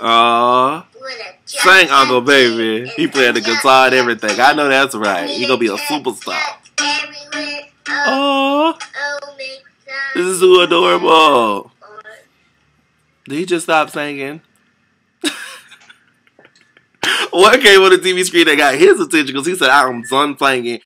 Uh, Aww. Sang Uncle Baby. He played the guitar and everything. I know that's right. He gonna be a superstar. Aww. This is so adorable. Did he just stop singing? what came on the TV screen that got his attention because he said, I'm done playing